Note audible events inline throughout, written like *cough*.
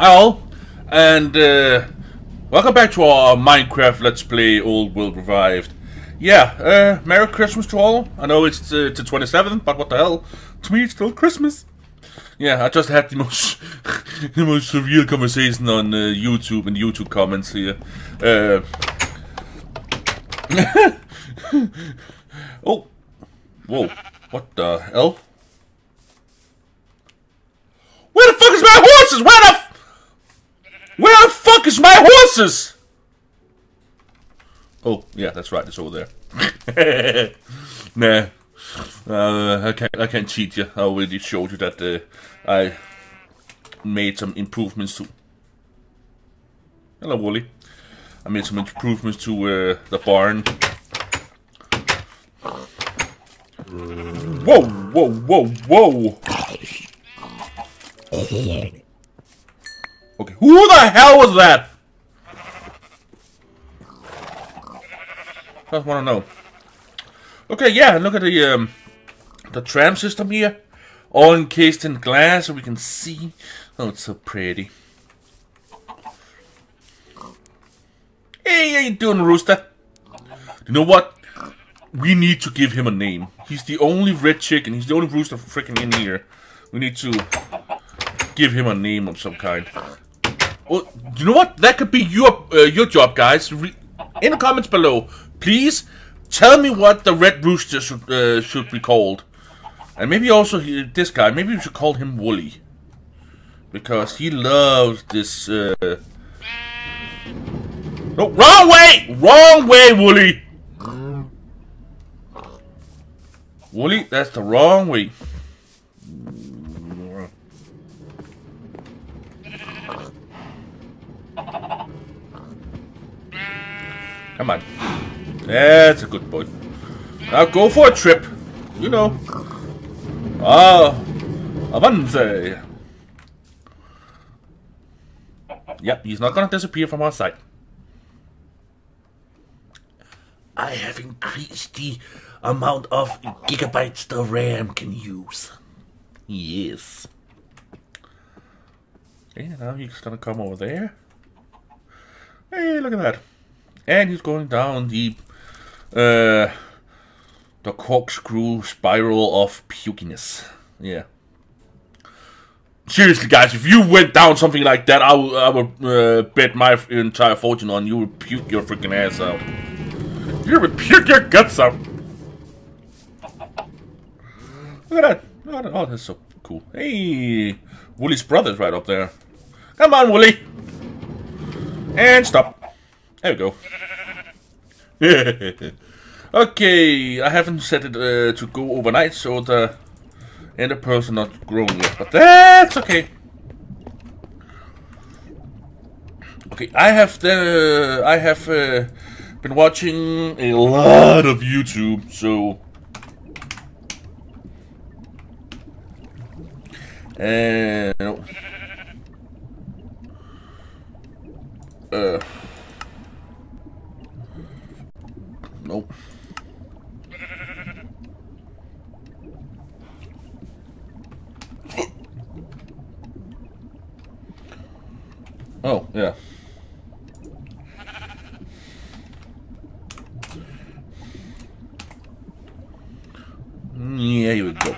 Hi all, and uh, welcome back to our Minecraft Let's Play Old World Revived. Yeah, uh, Merry Christmas to all. I know it's uh, the 27th, but what the hell? To me, it's still Christmas. Yeah, I just had the most *laughs* the most surreal conversation on uh, YouTube and YouTube comments here. Uh, *laughs* oh, whoa, what the hell? Where the fuck is my horses? Where the where the fuck is my horses? Oh, yeah, that's right. It's over there. *laughs* nah, uh, I can't. I can't cheat you. I already showed you that uh, I made some improvements to. Hello, Wooly. I made some improvements to uh, the barn. Whoa, whoa, whoa, whoa! Okay, who the hell was that? I Just want to know. Okay, yeah, look at the um, the tram system here, all encased in glass, so we can see. Oh, it's so pretty. Hey, how you doing, Rooster? You know what? We need to give him a name. He's the only red chicken. He's the only rooster freaking in here. We need to give him a name of some kind. Well, you know what? That could be your uh, your job, guys. Re in the comments below, please tell me what the red rooster should uh, should be called, and maybe also he, this guy. Maybe we should call him Wooly because he loves this. Uh... No, wrong way! Wrong way, Wooly. Wooly, that's the wrong way. Come on. That's a good boy. Now go for a trip. You know. Ah, avance. Yep, he's not gonna disappear from our sight. I have increased the amount of gigabytes the RAM can use. Yes. Okay, now he's gonna come over there. Hey, look at that and he's going down the uh, the corkscrew spiral of pukiness. Yeah. Seriously, guys, if you went down something like that, I would, I would uh, bet my entire fortune on you would puke your freaking ass out. You would puke your guts out. Look at that. Oh, oh, that's so cool. Hey, Wooly's brother's right up there. Come on, Wooly. And stop. There we go. *laughs* okay, I haven't set it uh, to go overnight, so the ender person not grown yet, but that's okay. Okay, I have the I have uh, been watching a lot of YouTube, so and uh. Nope. Oh, yeah. Yeah, here we go.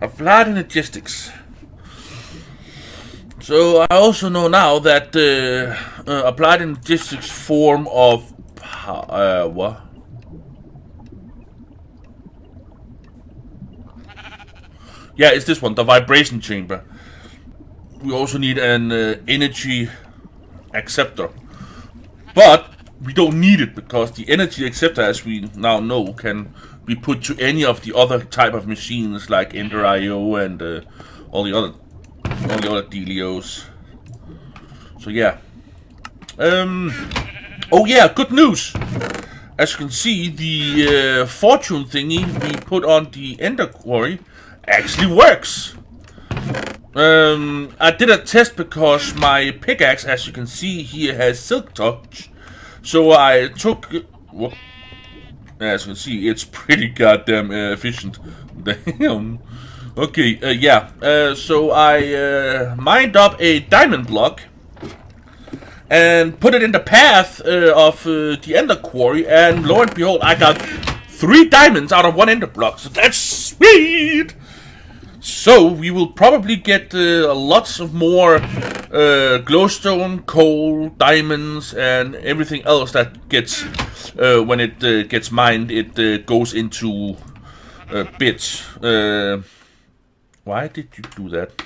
Applied Energistics. So I also know now that uh, uh, Applied Energistics form of uh, what? Yeah, it's this one, the vibration chamber. We also need an uh, energy acceptor. But we don't need it because the energy acceptor, as we now know, can be put to any of the other type of machines like Ender IO and uh, all the other all the other dealios. So yeah. Um Oh yeah, good news! As you can see, the uh, fortune thingy we put on the ender quarry actually works. Um, I did a test because my pickaxe, as you can see here, has silk touch. So I took... Whoop, as you can see, it's pretty goddamn uh, efficient. *laughs* Damn. Okay, uh, yeah. Uh, so I uh, mined up a diamond block and put it in the path uh, of uh, the ender quarry, and lo and behold, I got three diamonds out of one ender block. So that's sweet. So we will probably get uh, lots of more glowstone, coal, diamonds, and everything else that gets when it gets mined. It goes into bits. Why did you do that?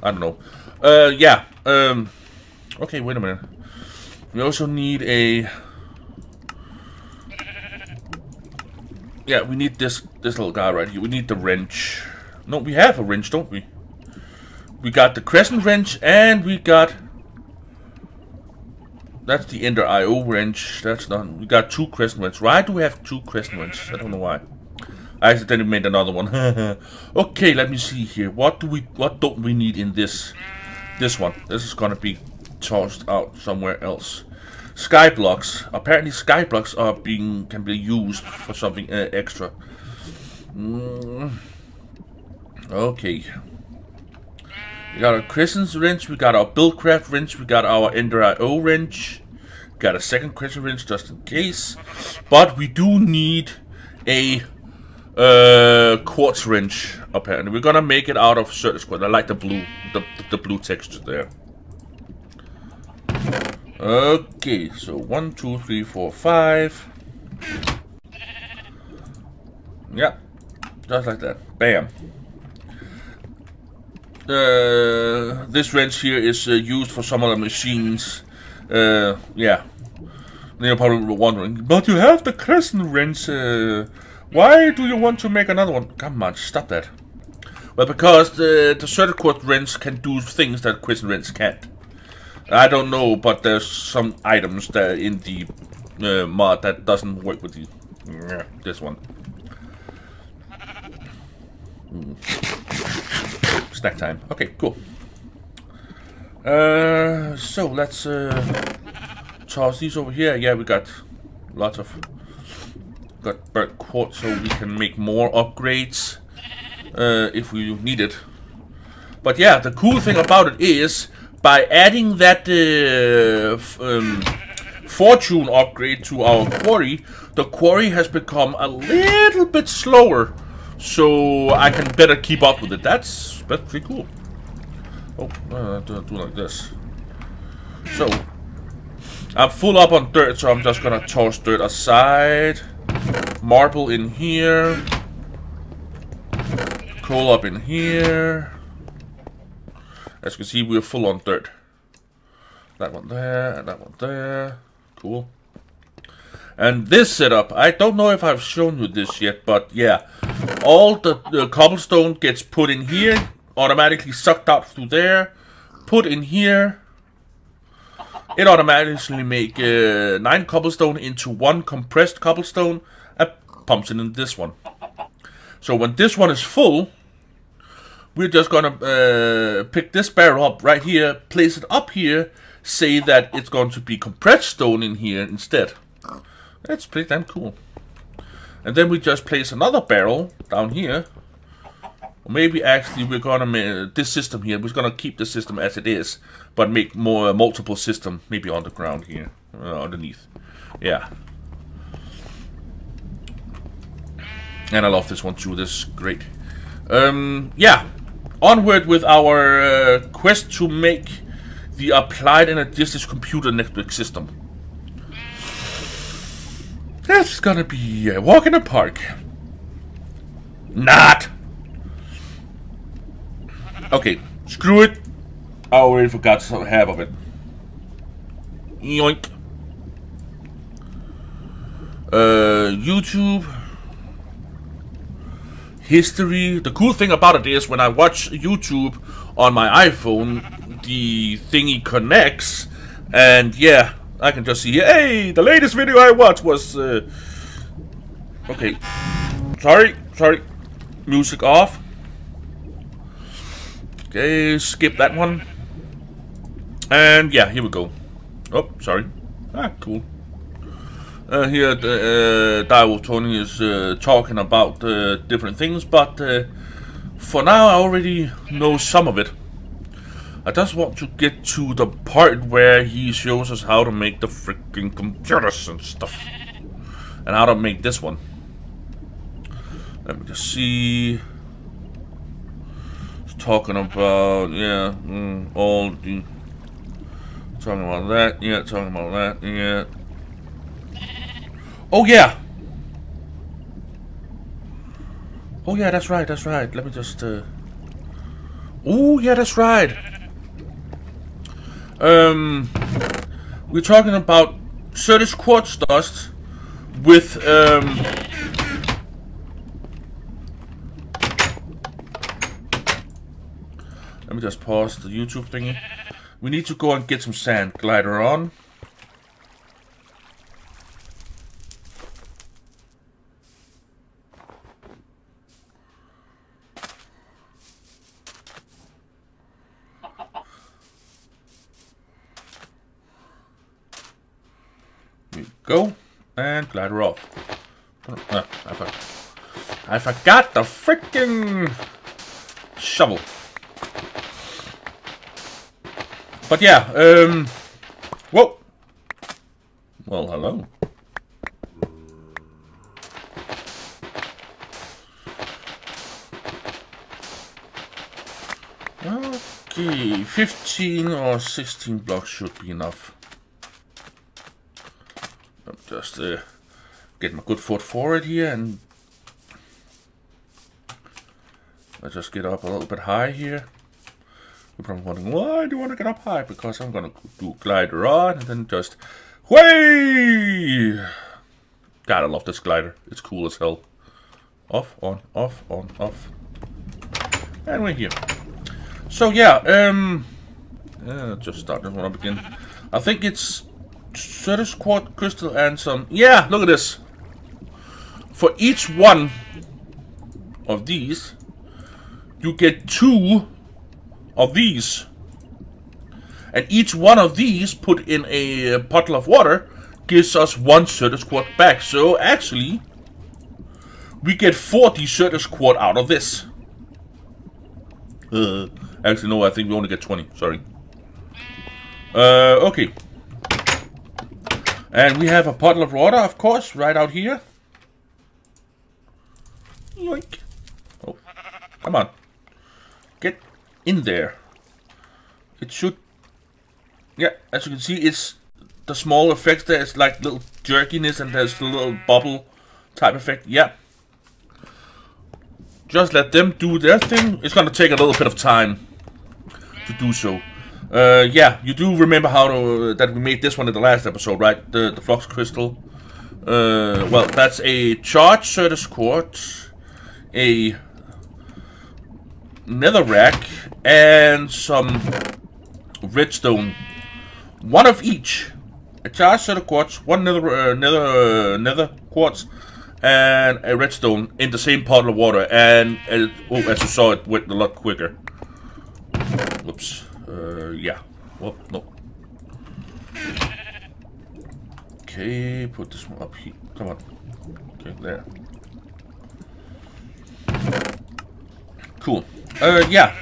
I don't know. Uh, yeah. Um, okay, wait a minute. We also need a. Yeah, we need this this little guy right here. We need the wrench. No, we have a wrench, don't we? We got the crescent wrench and we got... That's the Ender IO wrench. That's not... We got two crescent wrenches. Why do we have two crescent wrenches? I don't know why. I accidentally made another one. *laughs* okay, let me see here. What do we... What don't we need in this... This one. This is gonna be tossed out somewhere else. Sky blocks. Apparently sky blocks are being... Can be used for something uh, extra. Mm. Okay. We got our Crescent wrench, we got our Buildcraft wrench, we got our Ender IO wrench. Got a second Crescent wrench just in case. But we do need a uh, quartz wrench, apparently. We're gonna make it out of Certus quartz. I like the blue, the, the blue texture there. Okay, so one, two, three, four, five. Yeah, just like that. Bam. Uh, this wrench here is uh, used for some of the machines. Uh, yeah. You're probably wondering, but you have the crescent wrench. Uh, why do you want to make another one? Come on, stop that. Well, because the, the Certus quartz wrench can do things that crescent wrench can't. I don't know, but there's some items that in the uh, mod that doesn't work with the, this one. Mm. Snack time. Okay, cool. Uh, so let's uh, toss these over here. Yeah, we got lots of got burnt quartz, so we can make more upgrades uh, if we need it. But yeah, the cool thing about it is by adding that uh, um, fortune upgrade to our quarry, the quarry has become a little bit slower so I can better keep up with it. That's that's pretty cool. Oh, uh, do, do like this. So I'm full up on dirt, so I'm just gonna toss dirt aside. Marble in here. Coal up in here. As you can see, we're full on dirt. That one there, and that one there. Cool. And this setup, I don't know if I've shown you this yet, but yeah. All the, the cobblestone gets put in here, automatically sucked out through there, put in here. It automatically make uh, 9 cobblestone into 1 compressed cobblestone pumps in this one. So when this one is full, we're just gonna uh, pick this barrel up right here, place it up here, say that it's going to be compressed stone in here instead. That's pretty damn cool. And then we just place another barrel down here. Or maybe actually we're gonna make this system here. We're gonna keep the system as it is, but make more multiple system maybe on the ground here, uh, underneath. Yeah. And I love this one too. This is great. Um, yeah. Onward with our uh, quest to make the Applied Energistics Computer Network System. That's gonna be a walk in the park. Not! Okay, screw it. I already forgot some half of it. Yoink. Uh, YouTube. History. The cool thing about it is when I watch YouTube on my iPhone, the thingy connects, and yeah, I can just see, hey, the latest video I watched was, uh, okay, sorry, sorry, music off. Okay, skip that one. And yeah, here we go. Oh, sorry. Ah, cool. Uh, here, the uh, Tony is uh, talking about uh, different things, but uh, for now I already know some of it. I just want to get to the part where he shows us how to make the freaking computers and stuff. And how to make this one. Let me just see. It's talking about, yeah, mm, all the... Talking about that, yeah, talking about that, yeah. Oh, yeah! Oh yeah, that's right, that's right. Let me just uh Oh yeah, that's right. Um we're talking about Certus quartz dust with um Let me just pause the YouTube thingy. We need to go and get some sand glider on. Go. And glider off. Uh, I, forgot. I forgot the freaking shovel. But yeah, um... Whoa! Well, hello. Okay, 15 or 16 blocks should be enough. I'm Just uh, get my good foot forward here and I just get up a little bit high here. You're probably wondering, why do you want to get up high? Because I'm going to do glider on and then just, way! God, I love this glider. It's cool as hell. Off, on, off, on, off. And we're here. So yeah, um, uh, just start this one up again. I think it's Certus quartz crystal and some... Yeah, look at this. For each one of these, you get two of these. And each one of these put in a bottle of water gives us one Certus quartz back. So actually, we get 40 Certus quartz out of this. Uh, actually, no, I think we only get 20. Sorry. Uh, okay. And we have a bottle of water, of course, right out here. Yoink. Oh, come on. Get in there. It should... Yeah, as you can see, it's the small effects there. It's like little jerkiness and there's the little bubble type effect. Yeah. Just let them do their thing. It's gonna take a little bit of time to do so. Uh, yeah, you do remember how to, uh, that we made this one in the last episode, right? The the flux crystal. Uh, well, that's a charged Certus quartz, a netherrack, and some redstone. One of each. A charged of quartz, one nether uh, nether uh, nether quartz, and a redstone in the same pot of water. And uh, oh, as you saw, it went a lot quicker. Whoops. Uh, yeah. Well, no. Okay, put this one up here. Come on. Okay, there. Cool. Uh, yeah.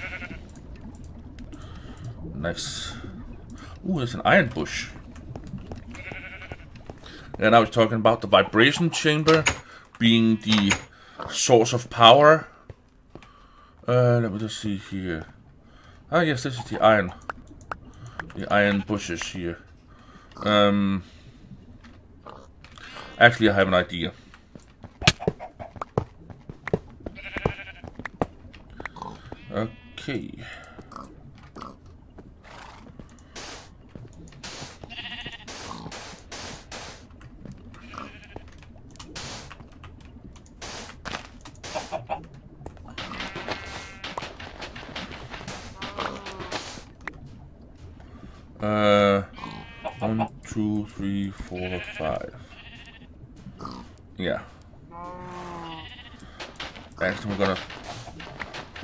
Nice. Ooh, there's an iron bush. And I was talking about the vibration chamber being the source of power. Uh, let me just see here. Ah, yes, this is the iron. The iron bushes here. Um, actually, I have an idea. Okay. Uh, one, two, three, four, five. Yeah. Actually, we're gonna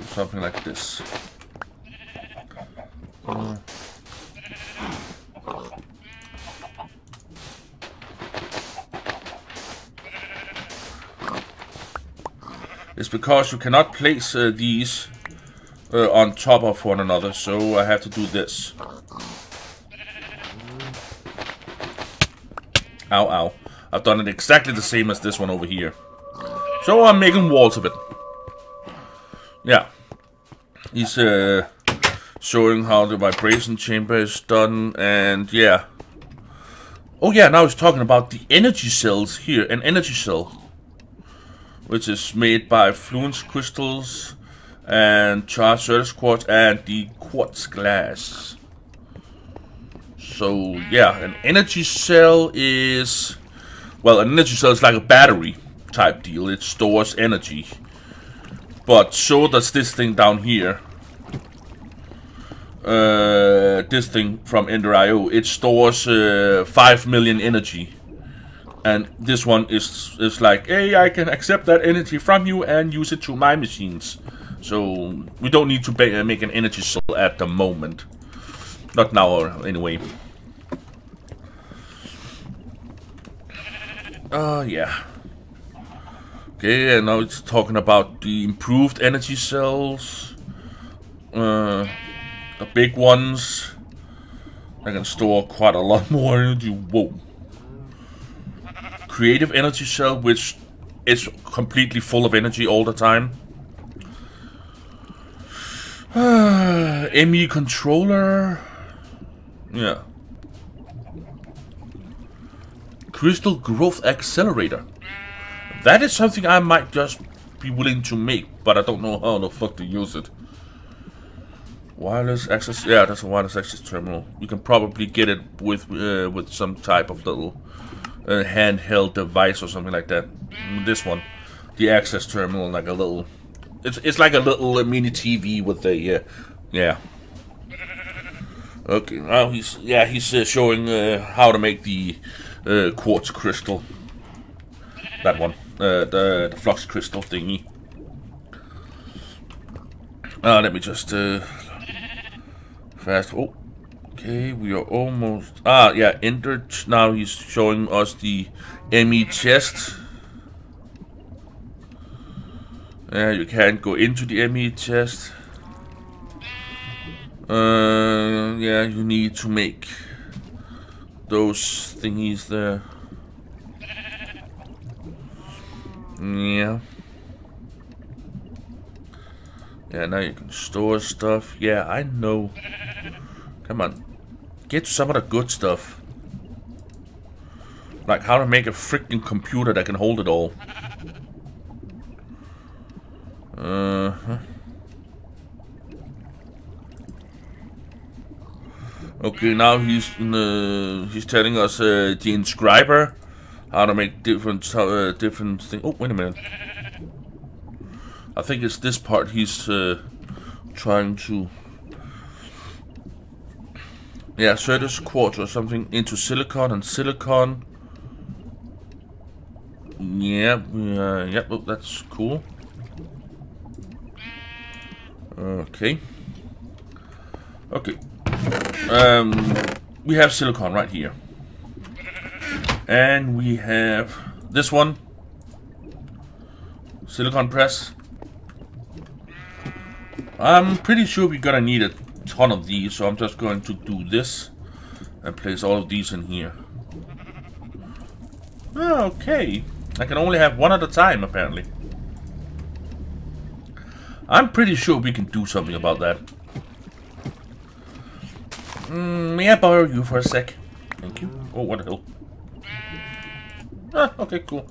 something like this. Is because you cannot place uh, these uh, on top of one another, so I have to do this. Ow, ow. I've done it exactly the same as this one over here. So I'm making walls of it. He's uh, showing how the vibration chamber is done, and yeah. Oh yeah, now he's talking about the energy cells here. An energy cell. Which is made by fluence crystals and charged Certus quartz and the quartz glass. So yeah, an energy cell is well, an energy cell is like a battery type deal. It stores energy. But so does this thing down here. Uh, this thing from Ender IO. It stores uh, 5 million energy. And this one is, is like, hey, I can accept that energy from you and use it to my machines. So we don't need to make an energy cell at the moment. Not now, or anyway. Uh, yeah. Okay, and now it's talking about the improved energy cells. Uh, the big ones. I can store quite a lot *laughs* more energy. Whoa. Creative energy cell, which is completely full of energy all the time. *sighs* ME controller. Yeah. Crystal Growth Accelerator. That is something I might just be willing to make, but I don't know how the fuck to use it. Wireless access, yeah, that's a wireless access terminal. You can probably get it with uh, with some type of little uh, handheld device or something like that. This one, the access terminal, like a little, it's it's like a little mini TV with a, uh, yeah. Okay, now he's yeah he's uh, showing uh, how to make the uh, quartz crystal. That one, uh, the, the flux crystal thingy. Uh, let me just uh, fast. Oh, okay, we are almost. Ah, yeah, entered. Now he's showing us the ME chest. Yeah, you can't go into the ME chest. Uh, yeah, you need to make those thingies there. Yeah. Yeah, now you can store stuff. Yeah, I know. Come on. Get some of the good stuff. Like how to make a freaking computer that can hold it all. Uh-huh. Okay, now he's uh, he's telling us uh, the inscriber how to make different uh, different things. Oh, wait a minute. I think it's this part he's uh, trying to. Yeah, Certus quartz or something into silicon and silicon. Yeah, uh, yeah, well, that's cool. Okay. Okay. Um, we have silicon right here. And we have this one. Silicon press. I'm pretty sure we're gonna need a ton of these, so I'm just going to do this and place all of these in here. Okay. I can only have one at a time, apparently. I'm pretty sure we can do something about that. Mm, may I borrow you for a sec? Thank you. Oh, what the hell? Ah, okay, cool.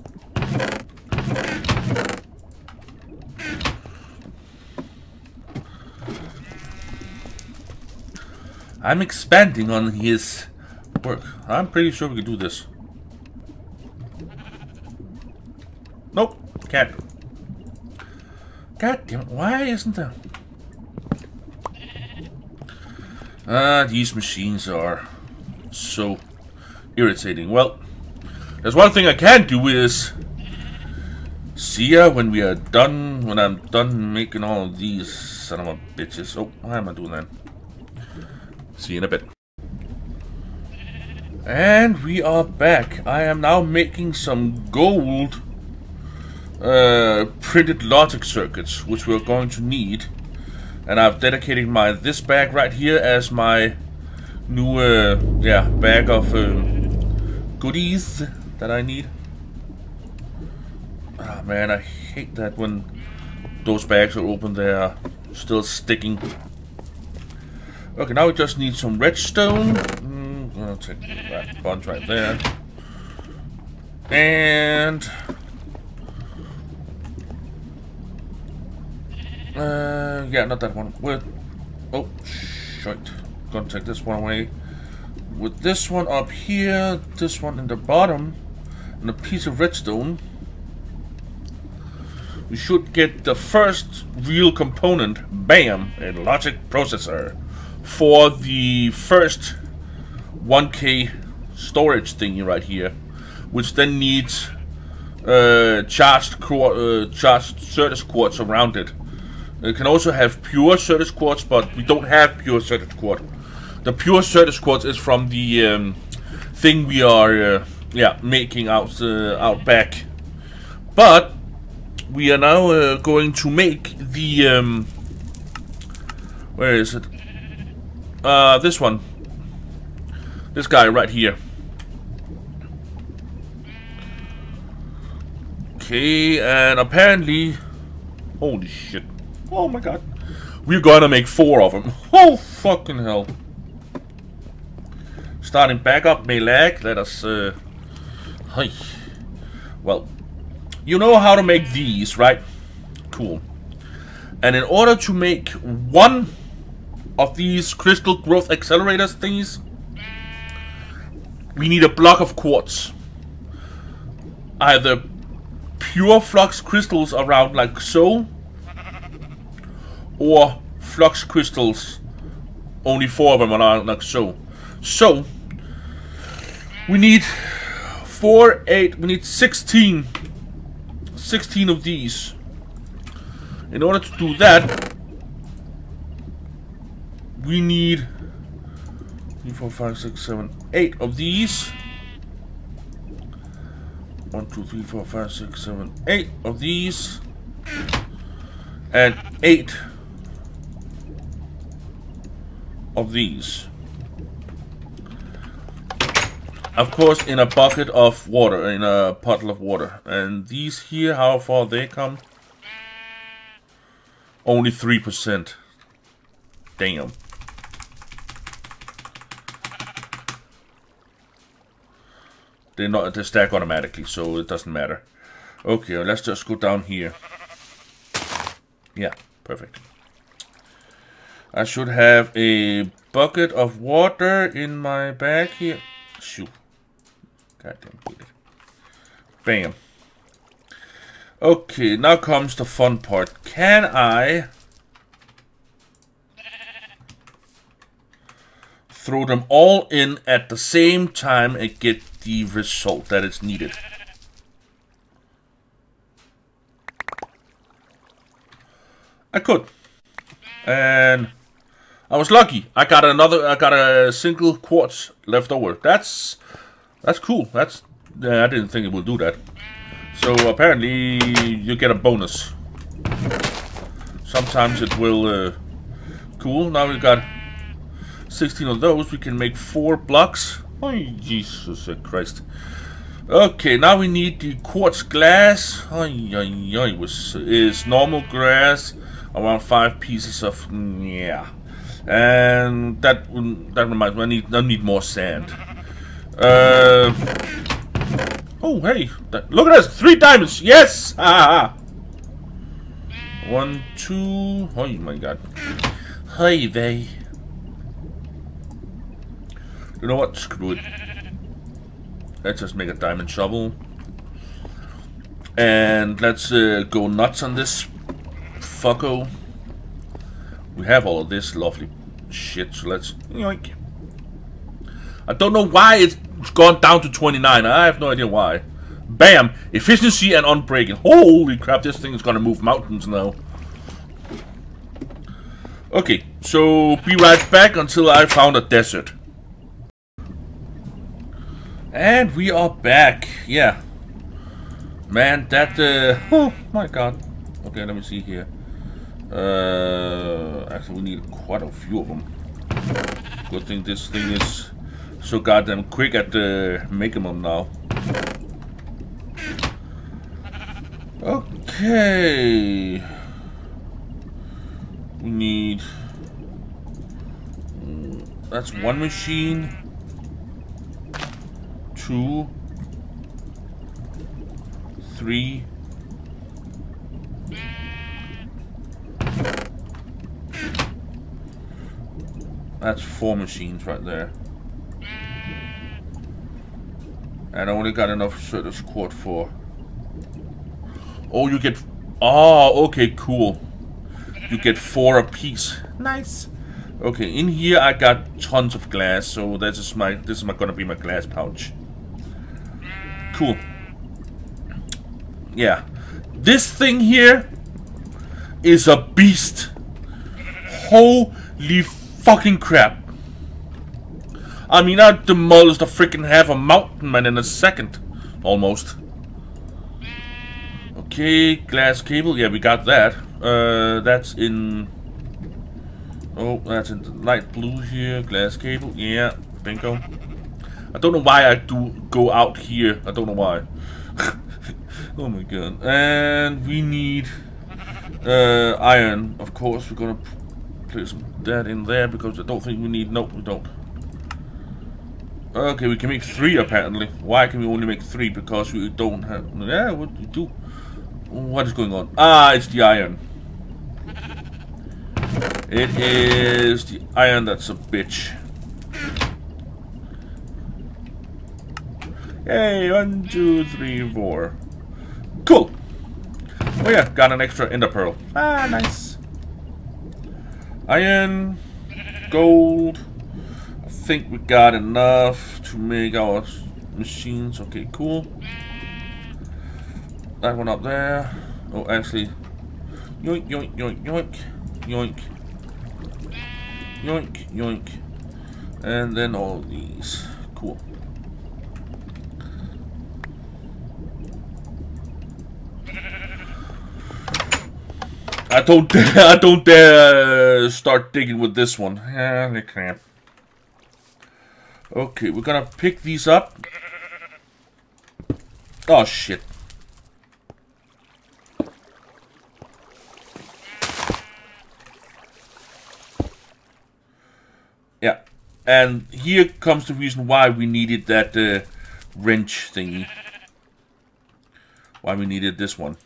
I'm expanding on his work. I'm pretty sure we can do this. Nope, can't. God damn it, why isn't there... Ah, these machines are so irritating. Well, there's one thing I can do is see ya when we are done, when I'm done making all of these son of a bitches. Oh, why am I doing that? See you in a bit. And we are back. I am now making some gold uh, printed logic circuits, which we're going to need. And I've dedicated my this bag right here as my new uh, yeah bag of um, goodies that I need. Ah oh, man, I hate that when those bags are open, they are still sticking. Okay, now we just need some redstone. Mm, I'll take that bunch right there. And... Uh, yeah, not that one. With... Oh, shit. Gonna take this one away. With this one up here, this one in the bottom, and a piece of redstone, we should get the first real component, BAM, a logic processor, for the first 1K storage thingy right here, which then needs uh, charged, uh, charged Certus quartz around it. It can also have pure Certus quartz, but we don't have pure Certus quartz. The pure Certus quartz is from the um, thing we are, uh, yeah, making out uh, out back. But we are now uh, going to make the um, where is it? Uh, this one. This guy right here. Okay and apparently holy shit. Oh my god. We're gonna make four of them *laughs* oh fucking hell. Starting back up may lag let us uh, hi well you know how to make these, right? Cool. And in order to make one of these crystal growth accelerators things, we need a block of quartz. Either pure flux crystals around like so, or flux crystals, only four of them around like so. So, we need four, eight, we need 16 16 of these. In order to do that, we need 3, 4, 5, 6, 7, 8 of these. 1, 2, 3, 4, 5, 6, 7, 8 of these. And 8 of these. Of course, in a bucket of water, in a puddle of water. And these here, how far they come? Only 3%. Damn. They're not, they stack automatically, so it doesn't matter. Okay, let's just go down here. Yeah, perfect. I should have a bucket of water in my bag here. Shoot. Goddamn it. Bam. Okay, now comes the fun part. Can I throw them all in at the same time and get the result that is needed? I could. And I was lucky. I got another I got a single quartz left over. That's that's cool. That's I didn't think it would do that. So apparently you get a bonus. Sometimes it will. Uh, cool. Now we've got 16 of those. We can make four blocks. Oh Jesus Christ. Okay, now we need the quartz glass. Oh, yeah, was is normal glass around five pieces of yeah, and that that reminds me. I need I need more sand. Uh, oh, hey. Look at us. Three diamonds. Yes. Ah, One, two. Oh, my God. Hey, they. You know what? Screw it. Let's just make a diamond shovel. And let's uh, go nuts on this fucko. We have all of this lovely shit, so let's yoink. I don't know why it's gone down to 29. I have no idea why. Bam! Efficiency and unbreaking. Holy crap, this thing is gonna move mountains now. Okay, so be right back until I found a desert. And we are back. Yeah. Man, that, uh, oh my god. Okay, let me see here. Uh, actually, we need quite a few of them. Good thing this thing is so goddamn quick at making them now. Okay. We need... Mm, that's one machine. Two. Three. That's four machines right there. And I only got enough Certus quartz for... Oh, you get... Oh, okay, cool. You get four apiece. Nice. Okay, in here I got tons of glass, so this is my this is my, gonna be my glass pouch. Cool. Yeah. This thing here is a beast. Holy fucking crap. I mean, I demolished a freaking half a mountain man in a second. Almost. Okay, glass cable. Yeah, we got that. Uh, that's in... Oh, that's in light blue here. Glass cable. Yeah, bingo. I don't know why I do go out here. I don't know why. *laughs* oh my god. And we need uh, iron. Of course, we're gonna place that in there because I don't think we need... Nope, we don't. Okay, we can make three apparently. Why can we only make three? Because we don't have... Yeah, what do do? What is going on? Ah, it's the iron. It is the iron that's a bitch. Hey, one, two, three, four. Cool. Oh yeah, got an extra ender pearl. Ah, nice. Iron, gold. Think we got enough to make our machines. Okay, cool. That one up there. Oh, actually. Yoink, yoink, yoink, yoink. Yoink. Yoink, yoink. And then all these. Cool. I don't dare, *laughs* I don't dare start digging with this one. Yeah, they can't. Okay, we're gonna pick these up. Oh shit. Yeah, and here comes the reason why we needed that uh, wrench thingy. Why we needed this one.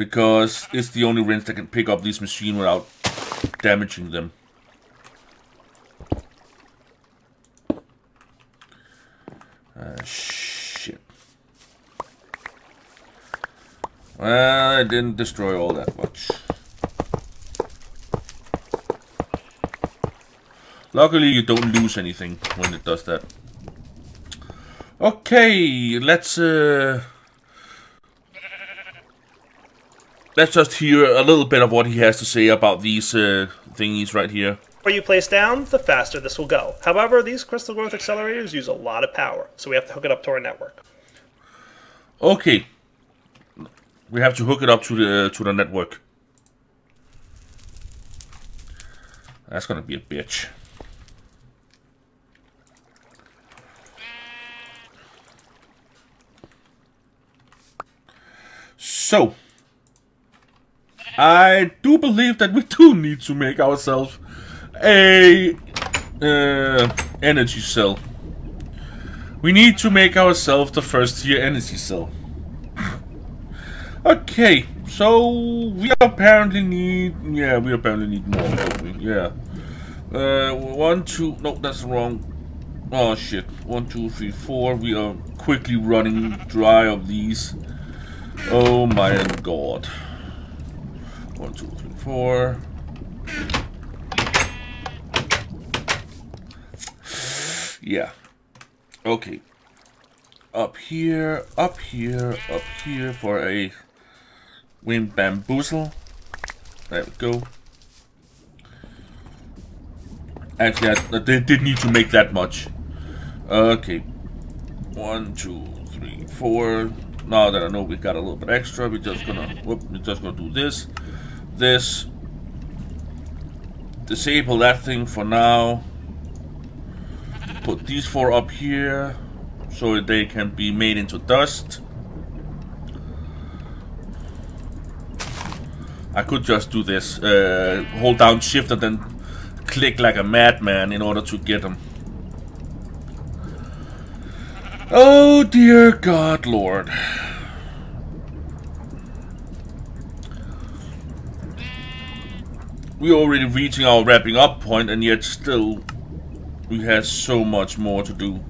because it's the only wrench that can pick up this machine without damaging them. Uh, shit. Well, I didn't destroy all that much. Luckily, you don't lose anything when it does that. Okay, let's... Uh let's just hear a little bit of what he has to say about these uh, thingies right here. The more you place down, the faster this will go. However, these crystal growth accelerators use a lot of power, so we have to hook it up to our network. Okay. We have to hook it up to the to the network. That's gonna be a bitch. So, I do believe that we *laughs* do need to make ourselves a uh, energy cell. We need to make ourselves the first tier energy cell. Okay, so we apparently need, yeah, we apparently need more, don't we? Yeah. Uh, one, two, no, that's wrong. Oh shit, one, two, three, four. We are quickly running dry of these. Oh my god. One, two, three, four. Yeah. Okay. Up here, up here, up here for a wind bamboozle. There we go. Actually, I, I did need to make that much. Okay. One, two, three, four. Now that I know we got a little bit extra, we're just gonna whoop, we're just gonna do this, this. Disable that thing for now. Put these four up here so they can be made into dust. I could just do this, uh, hold down shift and then click like a madman in order to get them. Oh dear God, Lord. We're already reaching our wrapping up point and yet still we have so much more to do.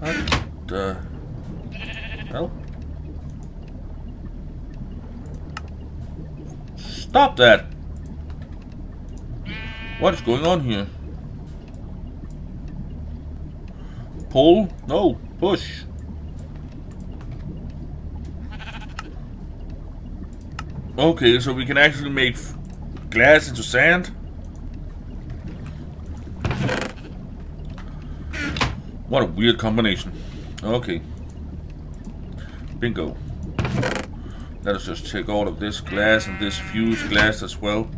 What the hell? Stop that! What is going on here? Pull? No, push. Okay, so we can actually make glass into sand? What a weird combination. Okay. Bingo. Let us just take all of this glass and this fused glass as well.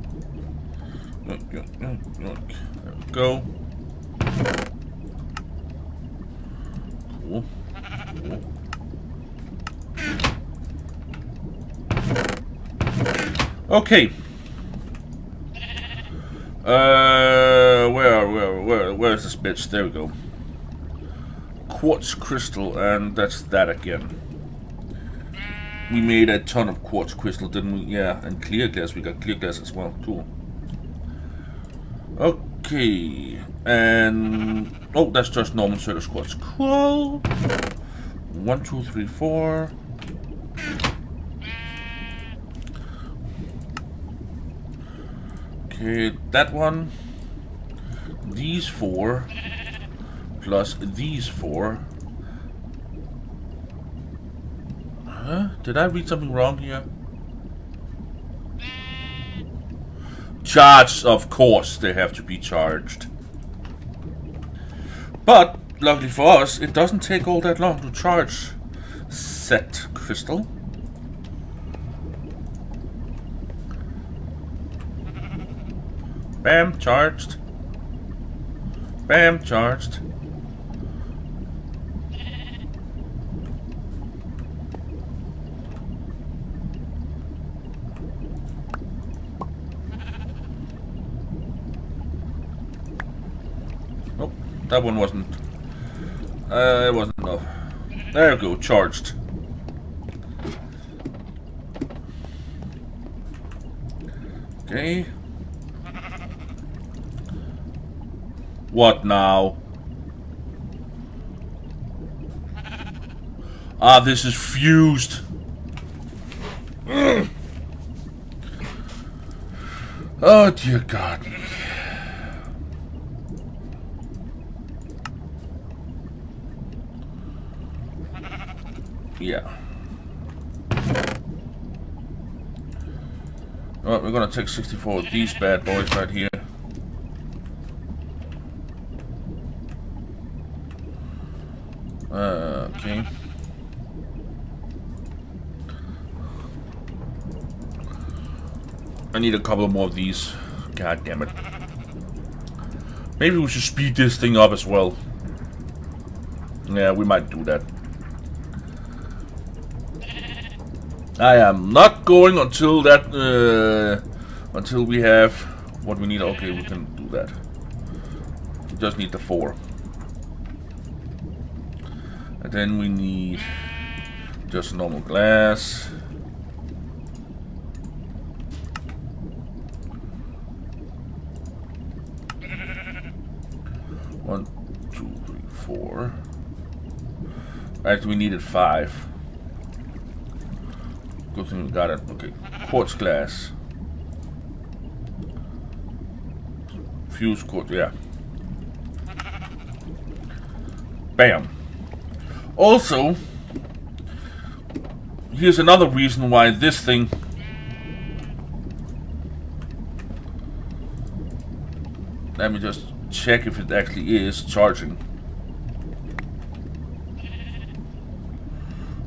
There we go. Okay. Uh, where, where, where, where's this bitch? There we go. Quartz crystal, and that's that again. We made a ton of quartz crystal, didn't we? Yeah, and clear glass. We got clear glass as well. Cool. Okay, and oh, that's just normal Certus quartz. Cool. One, two, three, four. Okay, that one. These four. Plus these four. Huh? Did I read something wrong here? Charged, of course, they have to be charged. But, luckily for us, it doesn't take all that long to charge set crystal. Bam, charged. Bam, charged. Nope, that one wasn't. Uh, it wasn't enough. There we go, charged. Okay. What now? Ah, this is fused. *clears throat* Oh, dear God. Yeah. Alright, we're gonna take 64 of these bad boys right here. Uh, Okay. I need a couple more of these. God damn it. Maybe we should speed this thing up as well. Yeah, we might do that. I am not going until that, uh, until we have what we need. Okay, we can do that. We just need the four. And then we need just normal glass. One, two, three, four. Actually, we needed five. Good thing we got it. Okay, quartz glass. Fuse quartz, yeah. Bam. Also, here's another reason why this thing Let me just check if it actually is charging.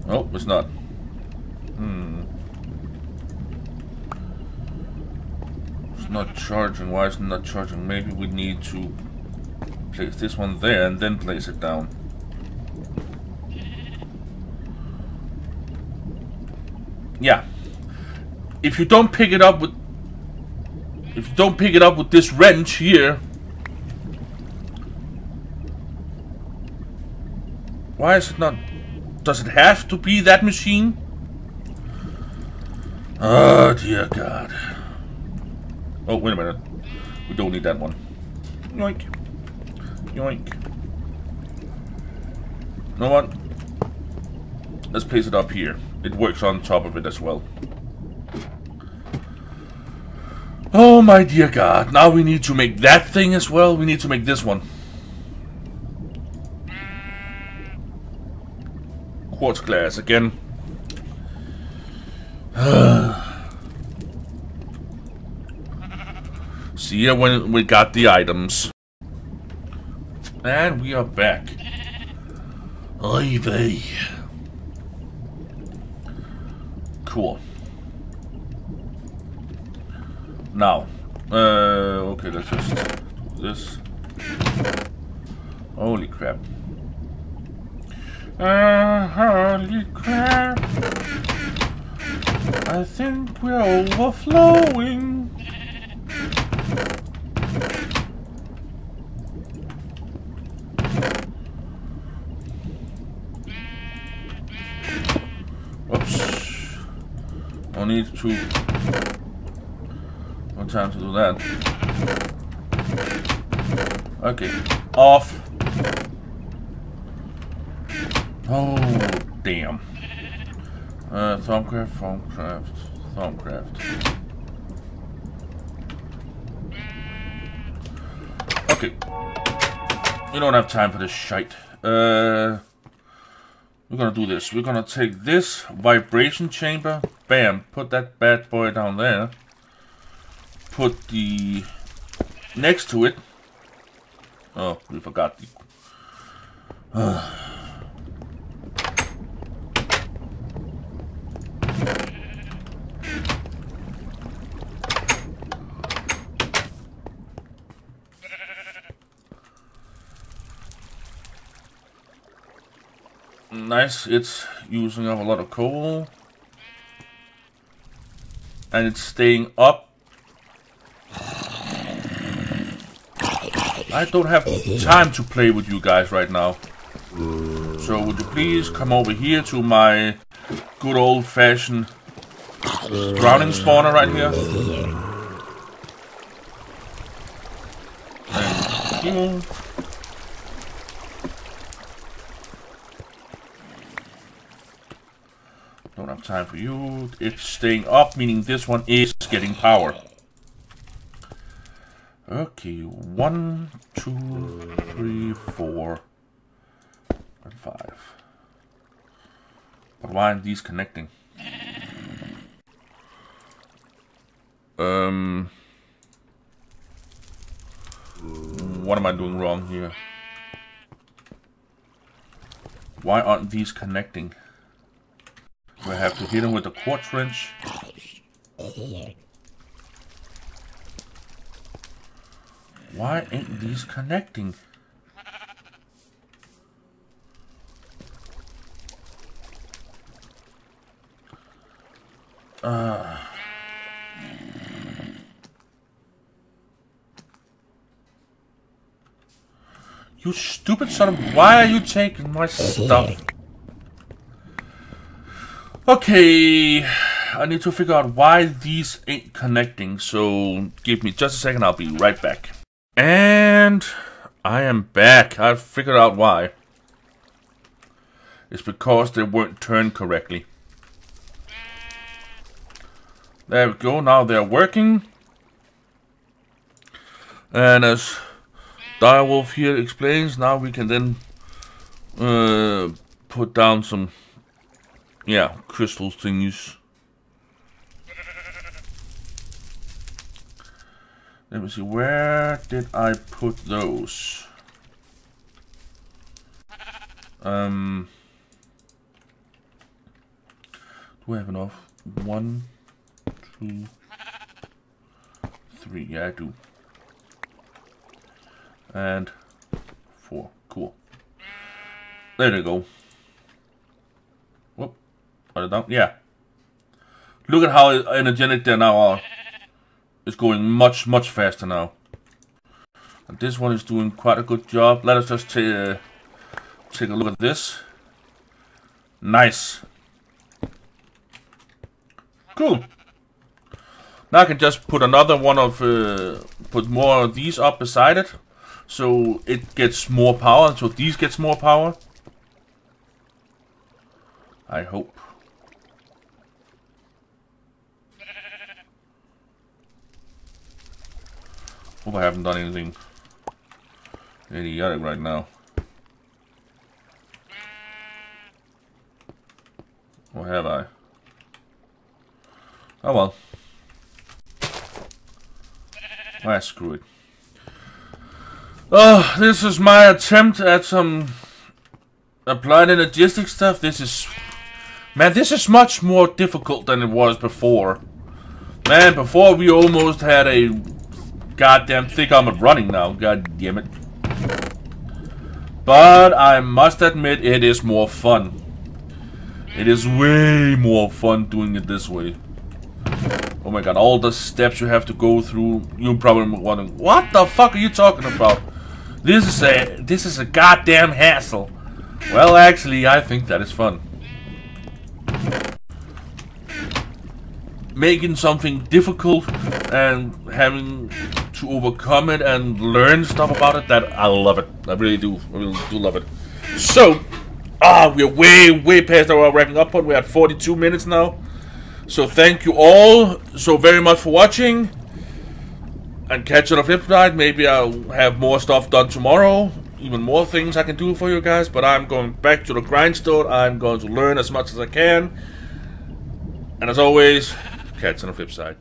Oh, it's not. Hmm. It's not charging. Why is it not charging? Maybe we need to place this one there and then place it down. Yeah. If you don't pick it up with if you don't pick it up with this wrench here Why is it not does it have to be that machine? Oh dear god. Oh wait a minute. We don't need that one. Yoink. Yoink. You know what? Let's place it up here. It works on top of it as well. Oh my dear god. Now we need to make that thing as well. We need to make this one. Quartz glass again. *sighs* See ya when we got the items. And we are back. Ivy. Cool. Now, uh, okay, let's just do this. Holy crap. Uh, holy crap. I think we're overflowing. Need to... No time to do that. Okay. Off. Oh, damn. Uh, Thaumcraft, Thaumcraft, Thaumcraft. Okay. We don't have time for this shite. Uh... We're gonna do this. We're gonna take this vibration chamber. Bam. Put that bad boy down there. Put the... Next to it. Oh, we forgot the... *sighs* Nice. It's using up a lot of coal. And it's staying up. I don't have time to play with you guys right now. So would you please come over here to my good old-fashioned drowning spawner right here? Thank hmm, you. Don't have time for you. It's staying up, meaning this one is getting power. Okay, one, two, three, four, and five. But why aren't these connecting? Um, what am I doing wrong here? Why aren't these connecting? I have to hit him with a quartz wrench. Why ain't these connecting? Uh... You stupid son of... Why are you taking my stuff? Okay, I need to figure out why these ain't connecting, so give me just a second, I'll be right back. And I am back. I figured out why. It's because they weren't turned correctly. There we go, now they're working. And as Direwolf here explains, now we can then uh, put down some yeah, crystal thingies. Let me see, where did I put those? Um, do I have enough? One, two, three. Yeah, I do. And four. Cool. There they go. Down? Yeah. Look at how energetic they now are. It's going much, much faster now. And this one is doing quite a good job. Let us just take, uh, take a look at this. Nice. Cool. Now I can just put another one of, uh, put more of these up beside it. So it gets more power, so these gets more power. I hope. Hope I haven't done anything idiotic right now. Or have I? Oh well. Ah, screw it. Oh, this is my attempt at some Applied Energistics stuff. This is... Man, this is much more difficult than it was before. Man, before we almost had a goddamn think I'm running now. God damn it. But I must admit, it is more fun. It is way more fun doing it this way. Oh my god, all the steps you have to go through. You're probably wondering, what the fuck are you talking about? This is a this is a goddamn hassle. Well, actually, I think that is fun. Making something difficult and having to overcome it and learn stuff about it, that I love it. I really do. I really do love it. So, ah, we're way, way past our wrapping up point. We're at 42 minutes now. So thank you all so very much for watching. And catch you on the flip side. Maybe I'll have more stuff done tomorrow. Even more things I can do for you guys. But I'm going back to the grindstone. I'm going to learn as much as I can. And as always, catch you on the flip side.